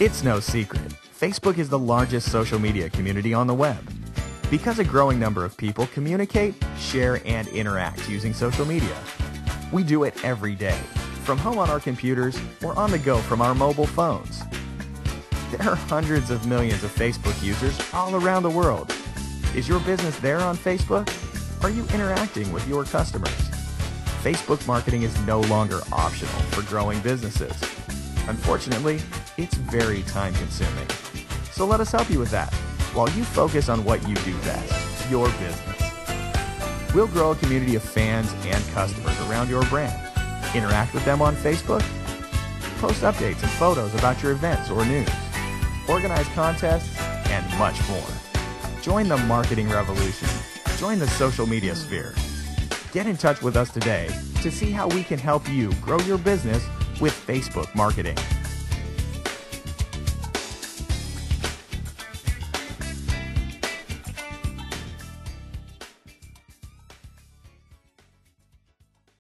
It's no secret. Facebook is the largest social media community on the web. Because a growing number of people communicate, share, and interact using social media. We do it every day, from home on our computers or on the go from our mobile phones. There are hundreds of millions of Facebook users all around the world. Is your business there on Facebook? Are you interacting with your customers? Facebook marketing is no longer optional for growing businesses. Unfortunately, it's very time consuming. So let us help you with that while you focus on what you do best, your business. We'll grow a community of fans and customers around your brand. Interact with them on Facebook. Post updates and photos about your events or news. Organize contests and much more. Join the marketing revolution. Join the social media sphere. Get in touch with us today to see how we can help you grow your business with Facebook marketing.